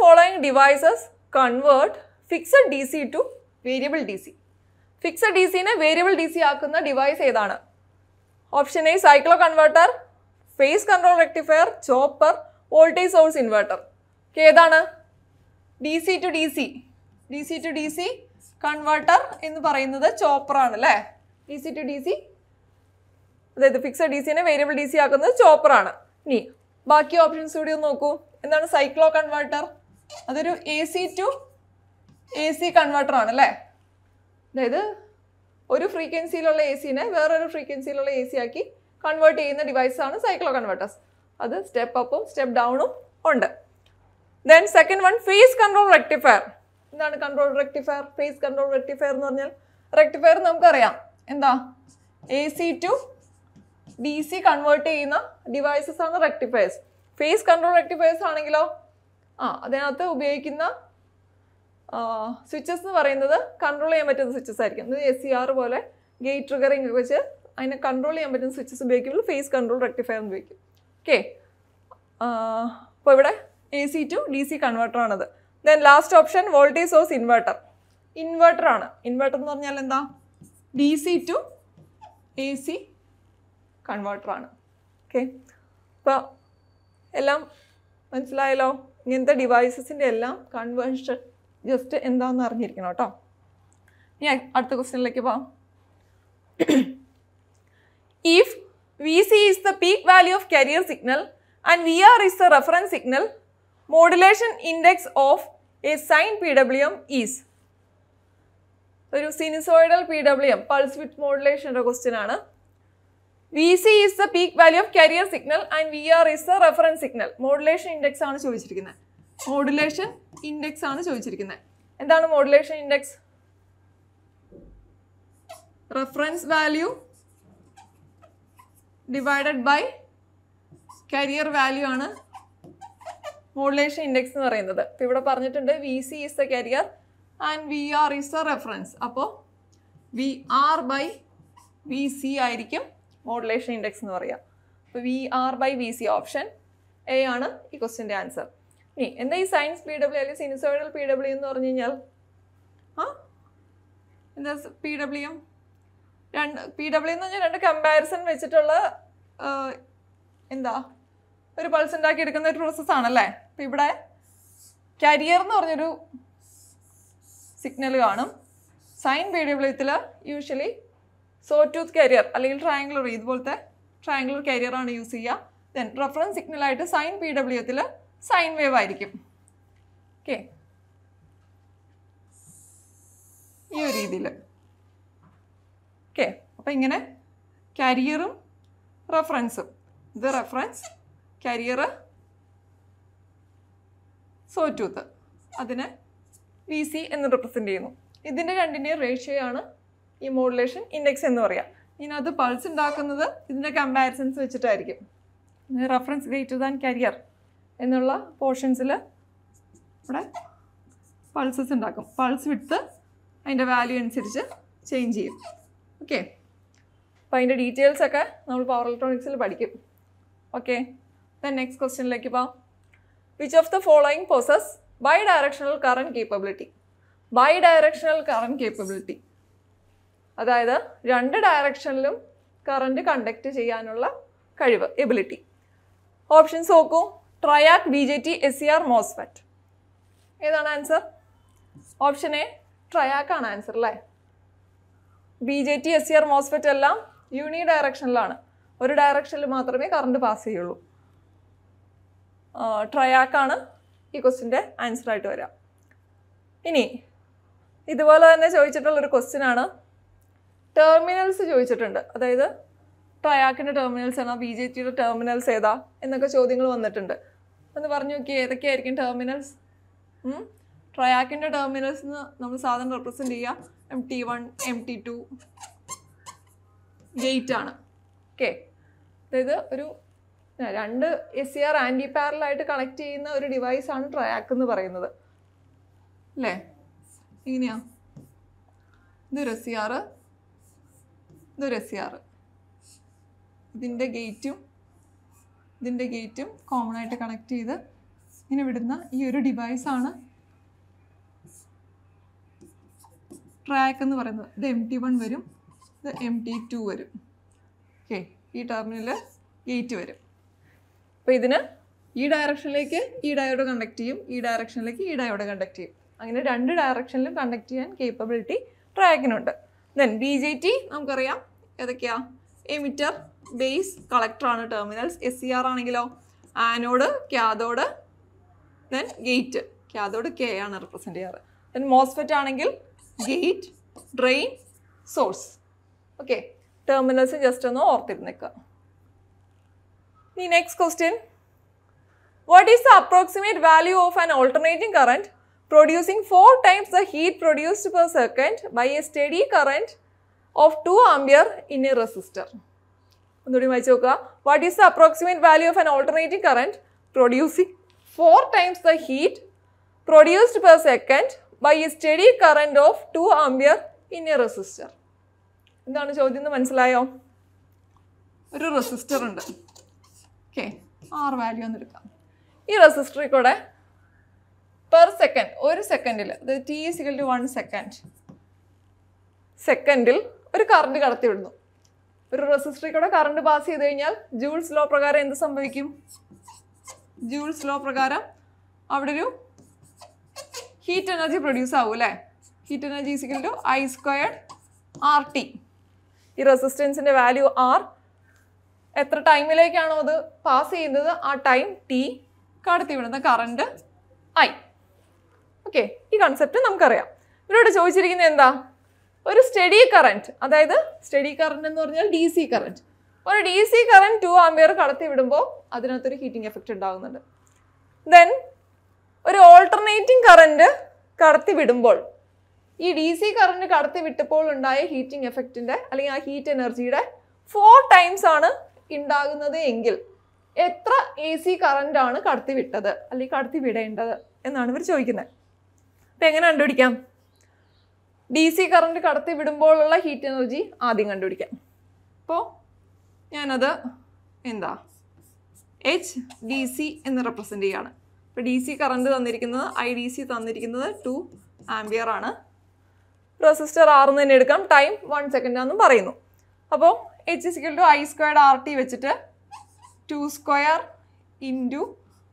following devices convert fixed DC to variable DC? Fixed D സിനെ variable D C ആക്കുന്ന device ഏതാണ്? Option A cycloconverter phase control rectifier chopper voltage source inverter ഏതാണ്? D C to D C D C to D C converter എന്ന് പറയുന്നത് ചോപ്പറാണ് അല്ലേ D C to D C അതായത് fixed D സിനെ variable D C ആക്കുന്നത് ചോപ്പറാണ് ഇനി ബാക്കി ഓപ്ഷൻസ് കൂടി ഒന്ന് നോക്കൂ. എന്താണ് സൈക്ലോ കൺവേർട്ടർ അതൊരു A C to A C converter അല്ലേ? അതായത് ഒരു ഫ്രീക്വൻസിയിലുള്ള എ സിനെ വേറൊരു ഫ്രീക്വൻസിയിലുള്ള എ സി ആക്കി കൺവേർട്ട് ചെയ്യുന്ന ഡിവൈസാണ് സൈക്ലോ കൺവേർട്ടേഴ്സ് അത് സ്റ്റെപ്പ് അപ്പും സ്റ്റെപ്പ് ഡൗണും ഉണ്ട്. Then second one phase control rectifier എന്താണ് control rectifier phase control rectifier എന്ന് പറഞ്ഞാൽ റെക്ടിഫയർ നമുക്കറിയാം. എന്താ? A C to D C convert ചെയ്യുന്ന ഡിവൈസസ് ആണ് റെക്ടിഫയേഴ്സ് ഫേസ് കൺട്രോൾ റെക്ടിഫയേഴ്സ് ആണെങ്കിലോ? ആ അതിനകത്ത് ഉപയോഗിക്കുന്ന സ്വിച്ചസ് എന്ന് പറയുന്നത് കൺട്രോൾ ചെയ്യാൻ പറ്റുന്ന സ്വിച്ചസ് ആയിരിക്കും. ഇത് എസ് സി ആർ പോലെ ഗേറ്റ് ട്രിഗറിങ് ഒക്കെ വെച്ച് അതിനെ കൺട്രോൾ ചെയ്യാൻ പറ്റുന്ന സ്വിച്ചസ് ഉപയോഗിക്കുമ്പോൾ ഫേസ് കൺട്രോൾ റെക്ടിഫയർ ഉപയോഗിക്കും ഓക്കെ അപ്പോൾ ഇവിടെ A C to D C കൺവേർട്ടറാണത് then last option voltage source inverter ആണ്. ഇൻവെർട്ടർ എന്ന് പറഞ്ഞാൽ എന്താ? D C to A C കൺവേർട്ടറാണ് okay അപ്പോൾ എല്ലാം മനസ്സിലായല്ലോ? ഇങ്ങനത്തെ ഡിവൈസസിന്റെ എല്ലാം കൺവേർഷൻ ജസ്റ്റ് എന്താണെന്ന് അറിഞ്ഞിരിക്കണം കേട്ടോ. ഇനി അടുത്ത ക്വസ്റ്റ്യനിലേക്ക് പോവാം. If V C is the peak value of carrier signal and V R is the reference signal modulation index of a sine P W M is ഒരു sinusoidal P W M pulse with മോഡുലേഷന്റെ question ആണ്. V C is the peak value of carrier signal and V R is the reference signal modulation index ആണ് ചോദിച്ചിരിക്കുന്നത് modulation index ആണ് ചോദിച്ചിരിക്കുന്നത് എന്താണ് modulation index reference value divided by carrier value ആണ് modulation index എന്ന് പറയുന്നത്. ഇപ്പോൾ ഇവിടെ പറഞ്ഞിട്ടുണ്ട് V C is the carrier and V R is the reference അപ്പോൾ V R by V C ആയിരിക്കും മോഡുലേഷൻ ഇൻഡെക്സ് എന്ന് പറയുക അപ്പോൾ V R by V C option A ആണ് ഈ ക്വസ്റ്റിന്റെ ആൻസർ ഇനി എന്താ ഈ സയൻസ് പി ഡബ്ല്യു അല്ലെങ്കിൽ സിനിസോയിഡൽ പി ഡബ്ല്യു എന്ന് പറഞ്ഞു കഴിഞ്ഞാൽ? ആ? എന്താ പി ഡബ്ല്യു രണ്ട് പി ഡബ്ല്യു എന്ന് പറഞ്ഞാൽ രണ്ട് കമ്പാരിസൺ വെച്ചിട്ടുള്ള എന്താ? ഒരു പൾസ് ഉണ്ടാക്കി എടുക്കുന്ന ഒരു പ്രോസസ് ആണല്ലേ? അപ്പോൾ ഇവിടെ കരിയർ എന്ന് പറഞ്ഞൊരു സിഗ്നൽ കാണും. സൈൻ പി ഡബ്ല്യൂത്തിൽ യൂഷ്വലി സോ ടൂത്ത് കരിയർ അല്ലെങ്കിൽ ട്രയാങ്കുലർ ഇതുപോലത്തെ ട്രയാങ്കുലർ കരിയർ ആണ് യൂസ് ചെയ്യുക. ദെൻ റെഫറൻസ് സിഗ്നലായിട്ട് സൈൻ പി ഡബ്ല്യൂത്തിൽ സൈൻ വേവ് ആയിരിക്കും. ഓക്കെ ഈ ഒരു രീതിയിൽ ഓക്കെ അപ്പം ഇങ്ങനെ കരിയറും റെഫറൻസും ഇത് റെഫറൻസ് കരിയർ സോ ടൂത്ത് അതിനെ വി സി എന്ന് റെപ്രസെന്റ് ചെയ്യുന്നു. ഇതിന്റെ രണ്ടിന്റെയും റേഷ്യോ ആണ് ഈ മോഡുലേഷൻ ഇൻഡെക്സ് എന്ന് പറയാം. ഇതിനകത്ത് പൾസ് ഉണ്ടാക്കുന്നത് ഇതിന്റെ കമ്പാരിസൺസ് വെച്ചിട്ടായിരിക്കും. റെഫറൻസ് ഗ്രേറ്റർ ദാൻ കരിയർ എന്നുള്ള പോർഷൻസിൽ ഇവിടെ പൾസസ് ഉണ്ടാക്കും. പൾസ് വിട്ട് അതിന്റെ വാല്യൂ അനുസരിച്ച് ചേഞ്ച് ചെയ്യും. ഓക്കെ അപ്പോൾ അതിന്റെ ഡീറ്റെയിൽസ് ഒക്കെ നമ്മൾ പവർ ഇലക്ട്രോണിക്സിൽ പഠിക്കും. ഓക്കെ ദെൻ നെക്സ്റ്റ് ക്വസ്റ്റ്യനിലേക്ക് പോവാം. Which of the following process bidirectional current capability bidirectional current capability അതായത് രണ്ട് ഡയറക്ഷനിലും കറണ്ട് കണ്ടക്ട് ചെയ്യാനുള്ള കഴിവ് എബിലിറ്റി ഓപ്ഷൻസ് നോക്കൂ. Triac B J T S C R MOSFET ഏതാണ് ആൻസർ ഓപ്ഷൻ എ ട്രയാക്ക് ആണ് ആൻസർ അല്ലേ B J T S C R MOSFET എല്ലാം യൂണി ഡയറക്ഷനിലാണ് ഒരു ഡയറക്ഷനിൽ മാത്രമേ കറണ്ട് പാസ് ചെയ്യുള്ളൂ. ട്രയാക്കാണ് ഈ ക്വസ്റ്റിന്റെ ആൻസർ ആയിട്ട് വരാം. ഇനി ഇതുപോലെ തന്നെ ചോദിച്ചിട്ടുള്ളൊരു ക്വസ്റ്റ്യൻ ആണ്. ടെർമിനൽസ് ചോദിച്ചിട്ടുണ്ട്. അതായത് ട്രയാക്കിന്റെ ടെർമിനൽസ് ആണോ ബി ജെ ടിയുടെ ടെർമിനൽസ് ഏതാ എന്നൊക്കെ ചോദ്യങ്ങൾ വന്നിട്ടുണ്ട്. ഒന്ന് പറഞ്ഞു നോക്കി ഏതൊക്കെയായിരിക്കും ടെർമിനൽസ് ട്രയാക്കിന്റെ ടെർമിനൽസ് എന്ന് നമ്മൾ സാധാരണ റെപ്രസെന്റ് ചെയ്യുക M T one M T two gate ആണ്. ഓക്കെ അതായത് ഒരു രണ്ട് എസ് സി ആർ ആന്റി പാരലായിട്ട് കണക്ട് ചെയ്യുന്ന ഒരു ഡിവൈസാണ് ട്രയാക്ക് എന്ന് പറയുന്നത്. അല്ലേ? ഇങ്ങനെയാ. ഇതൊരു എസ് സി ആർ ഇതൊരു എസ് ആർ ഇതിന്റെ ഗേറ്റും ഇതിന്റെ ഗേറ്റും കോമൺ ആയിട്ട് കണക്ട് ചെയ്ത് ഇങ്ങനെ വിടുന്ന ഈ ഒരു ഡിവൈസാണ് ട്രാക്ക് എന്ന് പറയുന്നത്. ഇത് എം ടി വൺ വരും ഇത് എം ടി ടു വരും. ഓക്കെ ഈ ടെർമിനൽ ഗേറ്റ് വരും. അപ്പോൾ ഇതിന് ഈ ഡയറക്ഷനിലേക്ക് ഈ ഡയോഡ് കണ്ടക്ട് ചെയ്യും ഈ ഡയറക്ഷനിലേക്ക് ഈ ഡയോഡ് കണ്ടക്ട് ചെയ്യും. അങ്ങനെ രണ്ട് ഡയറക്ഷനിലും കണ്ടക്ട് ചെയ്യാൻ കേപ്പബിലിറ്റി ട്രാക്കിനുണ്ട് ദെൻ ബി ജെ ടി നമുക്കറിയാം ഏതൊക്കെയാ? എമിറ്റർ ബേസ് കളക്ടറാണ് ടെർമിനൽസ് എസ് സി ആർ ആണെങ്കിലോ? Anode cathode then gate cathode K ആണ് റിപ്രസെന്റ് ചെയ്യാറ്. ദെൻ മോസ്ഫെറ്റ് ആണെങ്കിൽ gate drain source okay terminals just ഒന്ന് ഓർത്തിരുന്നേക്കുക ഇനി next question what is the approximate value of an alternating current producing 4 times the heat produced per second by a steady current of 2 ampere in a resistor? ഒന്നുകൂടി വായിച്ചു നോക്കുക. What is the approximate value of an alternating current producing four times the heat produced per second by a steady current of two ampere in a resistor എന്താണ് ചോദ്യം എന്ന് മനസ്സിലായോ? ഒരു resistor ഉണ്ട്. Okay R value ഒന്ന് എടുക്കാം. ഈ റെസിസ്റ്ററിൽ കൂടെ പെർ സെക്കൻഡ് ഒരു സെക്കൻഡിൽ അതായത് T equal to one second സെക്കൻഡിൽ ഒരു കറണ്ട് കടത്തി വിടുന്നു. ഒരു റെസിസ്റ്ററിൽ കൂടെ കറണ്ട് പാസ് ചെയ്ത് കഴിഞ്ഞാൽ ജൂൾസ് ലോ പ്രകാരം എന്ത് സംഭവിക്കും? ജൂൾസ് ലോ പ്രകാരം അവിടെ ഒരു ഹീറ്റ് എനർജി പ്രൊഡ്യൂസ് ആവും അല്ലേ? Heat energy is equal to I squared R T ഈ റെസിസ്റ്റൻസിന്റെ വാല്യൂ ആർ എത്ര ടൈമിലേക്കാണോ അത് പാസ് ചെയ്യുന്നത്? ആ ടൈം ടി കടത്തി വിടുന്ന കറണ്ട് ഐ ഓക്കെ ഈ കൺസെപ്റ്റ് നമുക്കറിയാം. ഇവരോട് ചോദിച്ചിരിക്കുന്നത് എന്താ? ഒരു സ്റ്റഡി കറണ്ട് അതായത് സ്റ്റഡി കറണ്ട് എന്ന് പറഞ്ഞാൽ ഡി സി കറണ്ട് ഒരു D C current two ampere കടത്തി വിടുമ്പോൾ അതിനകത്തൊരു ഹീറ്റിംഗ് എഫക്റ്റ് ഉണ്ടാകുന്നുണ്ട്. ദെൻ ഒരു ഓൾട്ടർനേറ്റിംഗ് കറണ്ട് കടത്തി വിടുമ്പോൾ ഈ ഡി സി കറണ്ട് കടത്തി വിട്ടപ്പോൾ ഉണ്ടായ ഹീറ്റിംഗ് എഫക്റ്റിന്റെ അല്ലെങ്കിൽ ആ ഹീറ്റ് എനർജിയുടെ ഫോർ ടൈംസ് ആണ് ഉണ്ടാകുന്നത് എങ്കിൽ എത്ര എ സി ആണ് കടത്തി വിട്ടത് അല്ലെങ്കിൽ കടത്തി വിടേണ്ടത് എന്നാണ് ഇവർ ചോദിക്കുന്നത്. അപ്പം എങ്ങനെ കണ്ടുപിടിക്കാം? ഡി സി കറണ്ട് കടത്തി വിടുമ്പോഴുള്ള ഹീറ്റ് എനർജി ആദ്യം കണ്ടുപിടിക്കാം. അപ്പോൾ ഞാനത് എന്താ? എച്ച് ഡി സി എന്ന് റെപ്രസെന്റ് ചെയ്യാണ്. ഇപ്പോൾ ഡി സി കറണ്ട് തന്നിരിക്കുന്നത് ഐ ഡി സി തന്നിരിക്കുന്നത് ടു ആംബിയർ ആണ്. റെസിസ്റ്റർ ആർന്ന് തന്നെ എടുക്കാം. ടൈം വൺ സെക്കൻഡ് ആണെന്നും പറയുന്നു. അപ്പോൾ H is equal to I squared R T വെച്ചിട്ട് two square into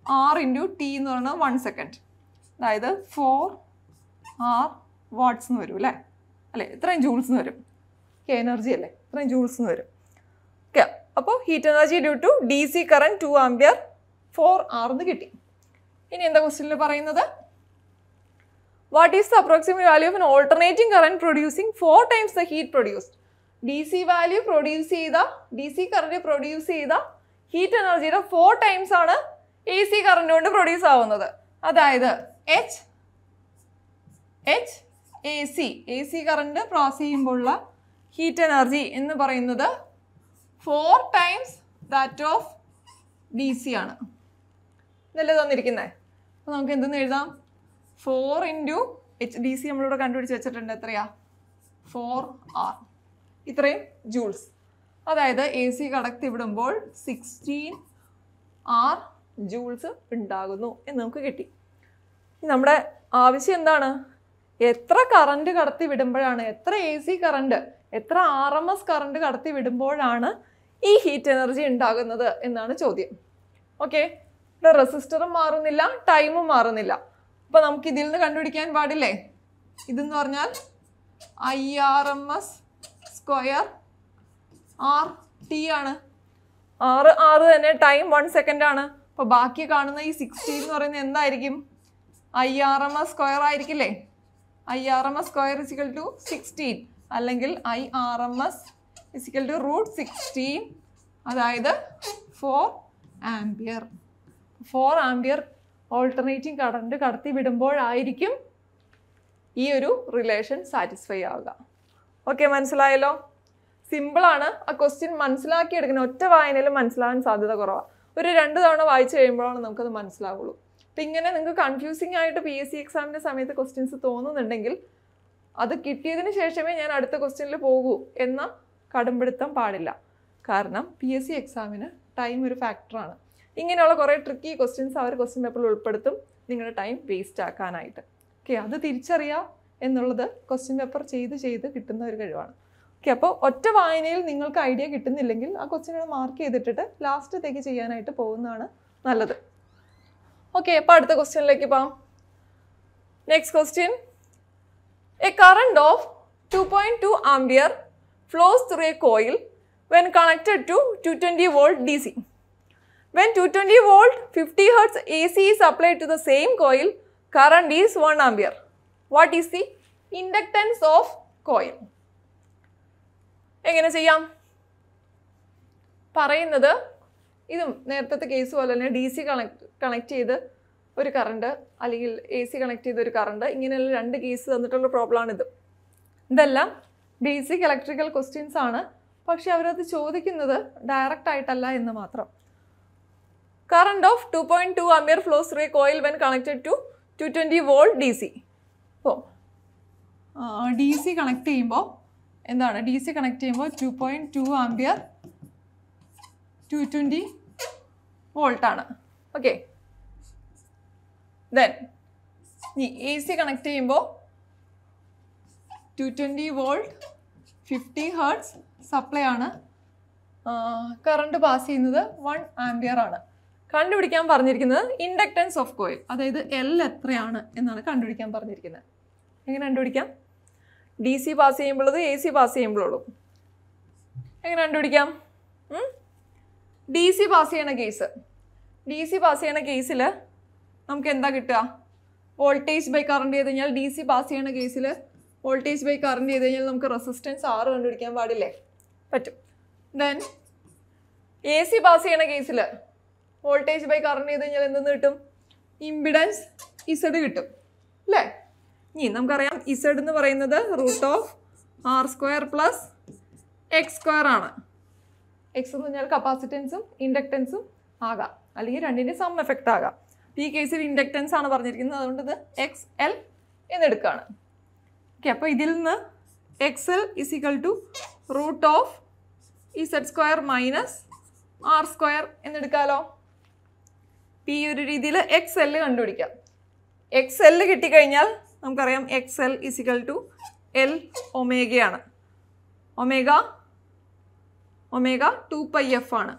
R into T എന്ന് പറയുന്നത് വൺ സെക്കൻഡ് അതായത് ഫോർ ആർ വാട്ട്സ് എന്ന് വരും അല്ലേ? അല്ലേ ഇത്രയും ജൂൾസ് എന്ന് വരും. ഓക്കെ എനർജി അല്ലേ? ഇത്രയും ജൂൾസ് എന്ന് വരും. ഓക്കെ അപ്പോൾ heat energy due to D C current two ampere four R എന്ന് കിട്ടി. ഇനി എന്താ ക്വസ്റ്റ്യനിൽ പറയുന്നത്? What is the approximate value of an alternating current producing four times the heat produced D C value produce ചെയ്ത D C current produce ചെയ്ത heat എനർജിയുടെ four times ആണ് എ സി കറണ്ട് കൊണ്ട് പ്രൊഡ്യൂസ് ആവുന്നത്. അതായത് H H A C A C current cross ചെയ്യുമ്പോഴുള്ള heat energy എന്ന് പറയുന്നത് four times that of D C ആണ്. ഇതല്ലേ തന്നിരിക്കുന്നത് അപ്പോൾ നമുക്ക് എന്തെന്ന് എഴുതാം? Four into H D C നമ്മളിവിടെ കണ്ടുപിടിച്ച് വെച്ചിട്ടുണ്ട്. എത്രയാ? ഫോർ ആർ ഇത്രയും ജൂൾസ് അതായത് എ സി കടത്തി വിടുമ്പോൾ സിക്സ്റ്റീൻ ആർ ജൂൾസ് ഉണ്ടാകുന്നു എന്ന് നമുക്ക് കിട്ടി. നമ്മുടെ ആവശ്യം എന്താണ്? എത്ര കറണ്ട് കടത്തി വിടുമ്പോഴാണ് എത്ര എ സി കറണ്ട് എത്ര ആർ എം എസ് കറണ്ട് കടത്തി വിടുമ്പോഴാണ് ഈ ഹീറ്റ് എനർജി ഉണ്ടാകുന്നത് എന്നാണ് ചോദ്യം. ഓക്കെ? ഇവിടെ റെസിസ്റ്ററും മാറുന്നില്ല ടൈമും മാറുന്നില്ല. അപ്പോൾ നമുക്ക് ഇതിൽ നിന്ന് കണ്ടുപിടിക്കാൻ പാടില്ലേ? ഇതെന്ന് പറഞ്ഞാൽ I R M S square R T ആണ്. ആറ് ആറ് തന്നെ ടൈം വൺ സെക്കൻഡ് ആണ്. അപ്പോൾ ബാക്കി കാണുന്ന ഈ സിക്സ്റ്റി എന്ന് പറയുന്നത് എന്തായിരിക്കും? I R M S square ആയിരിക്കില്ലേ? I R M S square is equal to sixteen അല്ലെങ്കിൽ I R M S is equal to root sixteen അതായത് four ampere four ampere alternating current കടത്തി വിടുമ്പോഴായിരിക്കും ഈ ഒരു റിലേഷൻ സാറ്റിസ്ഫൈ ആവുക. Okay മനസ്സിലായല്ലോ? സിമ്പിളാണ് ആ ക്വസ്റ്റ്യൻ മനസ്സിലാക്കി എടുക്കുന്ന ഒറ്റ വായനയിൽ മനസ്സിലാകാൻ സാധ്യത കുറവാണ് ഒരു രണ്ട് തവണ വായിച്ചു കഴിയുമ്പോഴാണ് നമുക്കത് മനസ്സിലാവുള്ളൂ. അപ്പം ഇങ്ങനെ നിങ്ങൾക്ക് കൺഫ്യൂസിങ് ആയിട്ട് പി എസ് സി എക്സാമിന്റെ സമയത്ത് ക്വസ്റ്റ്യൻസ് തോന്നുന്നുണ്ടെങ്കിൽ അത് കിട്ടിയതിന് ശേഷമേ ഞാൻ അടുത്ത ക്വസ്റ്റ്യനിൽ പോകൂ എന്ന കടുംപിടുത്തം പാടില്ല. കാരണം പി എസ് സി എക്സാമിന് ടൈം ഒരു ഫാക്ടറാണ് ഇങ്ങനെയുള്ള കുറേ ട്രിക്കി ക്വസ്റ്റ്യൻസ് അവർ ക്വസ്റ്റ്യൻ പേപ്പറിൽ ഉൾപ്പെടുത്തും നിങ്ങളുടെ ടൈം വേസ്റ്റ് ആക്കാനായിട്ട്. ഓക്കെ അത് തിരിച്ചറിയുക എന്നുള്ളത് ക്വസ്റ്റ്യൻ പേപ്പർ ചെയ്ത് ചെയ്ത് കിട്ടുന്ന ഒരു കഴിവാണ്. ഓക്കെ അപ്പോൾ ഒറ്റ വായനയിൽ നിങ്ങൾക്ക് ഐഡിയ കിട്ടുന്നില്ലെങ്കിൽ ആ ക്വസ്റ്റ്യനുകൾ മാർക്ക് ചെയ്തിട്ടിട്ട് ലാസ്റ്റത്തേക്ക് ചെയ്യാനായിട്ട് പോകുന്നതാണ് നല്ലത്. ഓക്കെ അപ്പോൾ അടുത്ത ക്വസ്റ്റ്യനിലേക്ക് പോകാം next question a current of two point two ampere flows through a coil when connected to two twenty volt D C when two twenty volt fifty hertz A C is apply to the same coil current is one ampere what is the inductance of coil എങ്ങനെ ചെയ്യാം? പറയുന്നത് ഇതും നേരത്തെ case പോലെ തന്നെ D C connect connect ചെയ്ത് ഒരു current അല്ലെങ്കിൽ എ സി കണക്ട് ചെയ്ത ഒരു കറണ്ട് ഇങ്ങനെയുള്ള രണ്ട് കേസ് തന്നിട്ടുള്ള പ്രോബ്ലമാണിത് ഇതെല്ലാം ബേസിക് ഇലക്ട്രിക്കൽ ക്വസ്റ്റ്യൻസ് ആണ്. പക്ഷേ അവരത് ചോദിക്കുന്നത് ഡയറക്റ്റ് ആയിട്ടല്ല എന്ന് മാത്രം. കറണ്ട് ഓഫ് 2.2 ampere ടു through a coil coil when connected 220 two twenty അപ്പോൾ ഡി സി കണക്ട് ചെയ്യുമ്പോൾ എന്താണ്? ഡി സി കണക്ട് ചെയ്യുമ്പോൾ two point two ampere two twenty വോൾട്ടാണ് okay then ഇനി എ സി കണക്ട് ചെയ്യുമ്പോൾ two twenty volt fifty hertz supply ആണ്. Current pass ചെയ്യുന്നത് one ampere ആണ്. കണ്ടുപിടിക്കാൻ പറഞ്ഞിരിക്കുന്നത് ഇൻഡക്റ്റൻസ് ഓഫ് കോയിൽ അതായത് എൽ എത്രയാണ് എന്നാണ് കണ്ടുപിടിക്കാൻ പറഞ്ഞിരിക്കുന്നത്. എങ്ങനെ കണ്ടുപിടിക്കാം? ഡി സി പാസ് ചെയ്യുമ്പോഴത് എ സി പാസ് ചെയ്യുമ്പോഴുള്ളൂ. എങ്ങനെ കണ്ടുപിടിക്കാം? ഡി സി പാസ് ചെയ്യണ കേസ് ഡി സി പാസ് ചെയ്യുന്ന കേസിൽ നമുക്ക് എന്താ കിട്ടുക? വോൾട്ടേജ് ബൈ കറണ്ട് ചെയ്ത് കഴിഞ്ഞാൽ ഡി സി പാസ് ചെയ്യുന്ന കേസിൽ വോൾട്ടേജ് ബൈ കറണ്ട് ചെയ്ത് കഴിഞ്ഞാൽ നമുക്ക് റെസിസ്റ്റൻസ് ആറ് കണ്ടുപിടിക്കാൻ പാടില്ലേ? പറ്റും. ദെൻ എ സി പാസ് ചെയ്യണ കേസിൽ വോൾട്ടേജ് ബൈ കറണ്ട് ചെയ്ത് കഴിഞ്ഞാൽ എന്തെന്ന് കിട്ടും? ഇമ്പിഡൻസ് ഇസഡ് കിട്ടും. അല്ലേ ഇനി നമുക്കറിയാം ഇസഡ് എന്ന് പറയുന്നത് root of R square plus X square ആണ്. എക്സ് എന്ന് പറഞ്ഞാൽ കപ്പാസിറ്റൻസും ഇൻഡക്റ്റൻസും ആകാം. അല്ലെങ്കിൽ രണ്ടിന്റെ സം എഫക്റ്റ് ആകാം. ഈ കേസിൽ ഇൻഡക്റ്റൻസ് ആണ് പറഞ്ഞിരിക്കുന്നത്. അതുകൊണ്ട് ഇത് എക്സ് എൽ എന്നെടുക്കുകയാണ് ഓക്കെ അപ്പോൾ ഇതിൽ നിന്ന് X L is equal to root of Z square minus R square എന്നെടുക്കാമല്ലോ P ഒരു രീതിയിൽ എക്സ് എൽ കണ്ടുപിടിക്കാം. എക്സ് എൽ കിട്ടിക്കഴിഞ്ഞാൽ നമുക്കറിയാം X L is equal to L ഒമേഗയാണ്. Omega omega two pi F ആണ്.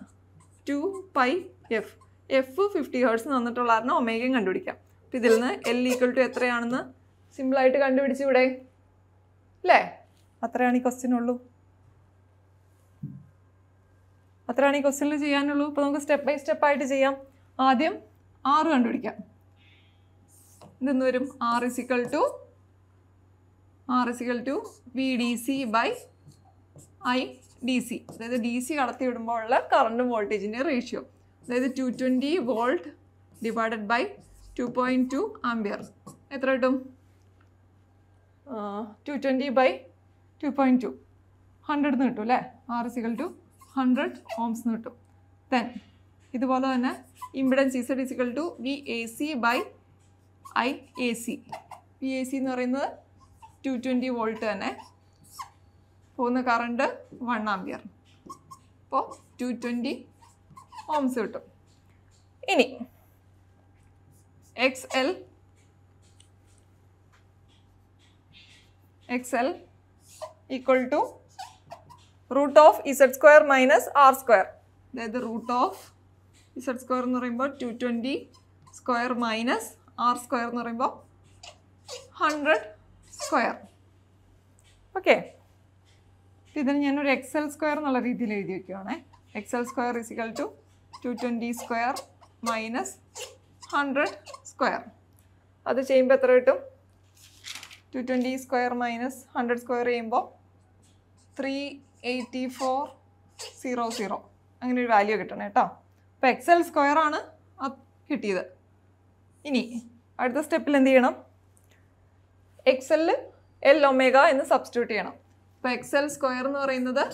Two pi F F fifty hertz തന്നിട്ടുള്ള കാരണം ഒമേഗയും കണ്ടുപിടിക്കാം. അപ്പം ഇതിൽ നിന്ന് എൽ ഈക്വൽ ടു എത്രയാണെന്ന് സിമ്പിളായിട്ട് കണ്ടുപിടിച്ച് ഇവിടെ. അല്ലേ അത്രയാണ് ഈ ക്വസ്റ്റ്യൻ ഉള്ളൂ. അത്രയാണ് ഈ ക്വസ്റ്റ്യനിൽ ചെയ്യാനുള്ളൂ. ഇപ്പോൾ നമുക്ക് സ്റ്റെപ്പ് ബൈ സ്റ്റെപ്പ് ആയിട്ട് ചെയ്യാം. ആദ്യം ആറ് കണ്ടുപിടിക്കാം. ഇതെന്ന് വരും? R equal to R equal to V D C by I D C അതായത് ഡി സി കടത്തി വിടുമ്പോഴുള്ള കറണ്ടും വോൾട്ടേജിന്റെ റേഷ്യോ അതായത് two twenty volt divided by two point two ampere എത്ര കിട്ടും? Two twenty by two point two hundred എന്ന് കിട്ടും അല്ലേ? R equal to hundred ohms എന്ന് കിട്ടും. ദെൻ ഇതുപോലെ തന്നെ impedance Z is equal to V A C by I A C V A C എന്ന് പറയുന്നത് ടു ട്വന്റി വോൾട്ട് തന്നെ പോകുന്ന കറണ്ട് വൺ ആംബിയർ അപ്പോൾ ടു ട്വന്റി ഓംസ് കിട്ടും. ഇനി X L X L equal to root of Z square minus R square അതായത് root of Z square എന്ന് പറയുമ്പോൾ two twenty square minus R square എന്ന് പറയുമ്പോൾ ഹൺഡ്രഡ് സ്ക്വയർ ഓക്കെ ഇതിന് ഞാനൊരു എക്സൽ സ്ക്വയർ എന്നുള്ള രീതിയിൽ എഴുതി വയ്ക്കുവാണേ X L square is equal to two twenty square minus hundred square അത് ചെയ്യുമ്പോൾ എത്ര കിട്ടും? Two twenty square minus hundred square ചെയ്യുമ്പോൾ three eighty four zero zero അങ്ങനെ ഒരു വാല്യൂ കിട്ടണം കേട്ടോ. അപ്പോൾ എക്സൽ സ്ക്വയർ ആണ് അത് കിട്ടിയത്. ഇനി അടുത്ത സ്റ്റെപ്പിൽ എന്ത് ചെയ്യണം? എക്സലിൽ എൽ ഒമേഗ എന്ന് സബ്സ്റ്റിറ്റ്യൂട്ട് ചെയ്യണം. അപ്പോൾ എക്സൽ സ്ക്വയർ എന്ന് പറയുന്നത്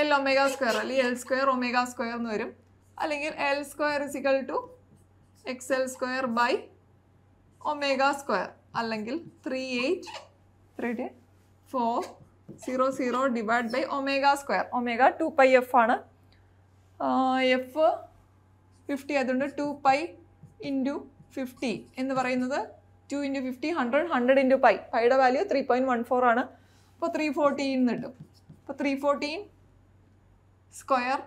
എൽ ഒമേഗ സ്ക്വയർ അല്ലെങ്കിൽ എൽ സ്ക്വയർ ഒമേഗ സ്ക്വയർ എന്ന് വരും. അല്ലെങ്കിൽ L square is equal to X L square by omega square അല്ലെങ്കിൽ three eight three four zero zero divide by omega square omega two pi F ആണ് F fifty അതുകൊണ്ട് two pi into fifty എന്ന് പറയുന്നത് two into fifty hundred hundred into pi പൈയുടെ value three point one four ആണ്. അപ്പോൾ three fourteen കിട്ടും. അപ്പോൾ three fourteen square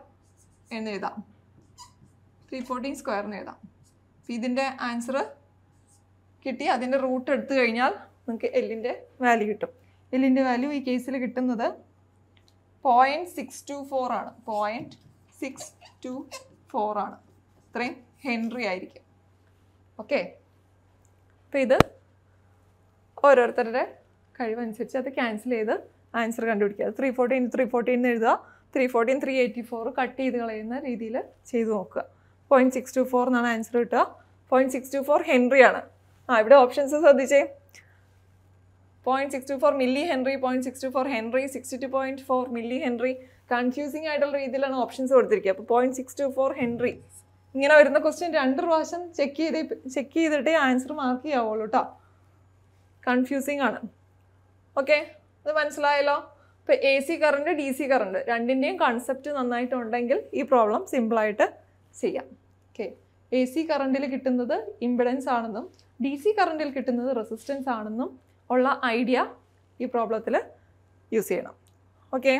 എന്ന് എഴുതാം. ത്രീ ഫോർട്ടീൻ സ്ക്വയർ എന്ന് എഴുതാം. അപ്പോൾ ഇതിന്റെ ആൻസർ കിട്ടി. അതിന്റെ റൂട്ട് എടുത്തു കഴിഞ്ഞാൽ നമുക്ക് എല്ലിന്റെ വാല്യൂ കിട്ടും. എല്ലിന്റെ വാല്യൂ ഈ കേസിൽ കിട്ടുന്നത് പോയിന്റ് സിക്സ് ടു ഫോർ ആണ്. പോയിന്റ് സിക്സ് ടു ഫോർ ആണ്. ഇത്രയും ഹെൻറി ആയിരിക്കും. ഓക്കെ അപ്പോൾ ഇത് ഓരോരുത്തരുടെ കഴിവനുസരിച്ച് അത് ക്യാൻസൽ ചെയ്ത് ആൻസർ കണ്ടുപിടിക്കുക. ത്രീ ഫോർട്ടീൻ ത്രീ ഫോർട്ടീൻ എന്ന് എഴുതുക. Three fourteen three eighty four cut ചെയ്ത് കളയുന്ന രീതിയിൽ ചെയ്ത് നോക്കുക. പോയിന്റ് സിക്സ് ടു ഫോർ എന്നാണ് ആൻസർ കിട്ടുക. Point six two four henry ആണ്. ആ ഇവിടെ ഓപ്ഷൻസ് ശ്രദ്ധിച്ചേ. Point six two four milli henry point six two four henry sixty two point four milli henry confusing ആയിട്ടുള്ള രീതിയിലാണ് ഓപ്ഷൻസ് കൊടുത്തിരിക്കുക. അപ്പോൾ point six two four henry ഇങ്ങനെ വരുന്ന ക്വസ്റ്റ്യൻ രണ്ട് പ്രാവശ്യം ചെക്ക് ചെയ്ത് ചെക്ക് ചെയ്തിട്ടേ ആൻസർ മാർക്ക് ചെയ്യാവുള്ളൂ കേട്ടോ കൺഫ്യൂസിങ് ആണ്. ഓക്കെ അത് മനസ്സിലായല്ലോ? ഇപ്പോൾ A C current D C current രണ്ടിന്റെയും കൺസെപ്റ്റ് നന്നായിട്ടുണ്ടെങ്കിൽ ഈ പ്രോബ്ലം സിമ്പിളായിട്ട് ചെയ്യാം. ഓക്കെ എ സി കറണ്ടിൽ കിട്ടുന്നത് ഇമ്പിഡൻസ് ആണെന്നും ഡി സി കറണ്ടിൽ കിട്ടുന്നത് റെസിസ്റ്റൻസ് ആണെന്നും ഉള്ള ഐഡിയ ഈ പ്രോബ്ലത്തിൽ യൂസ് ചെയ്യണം. ഓക്കെ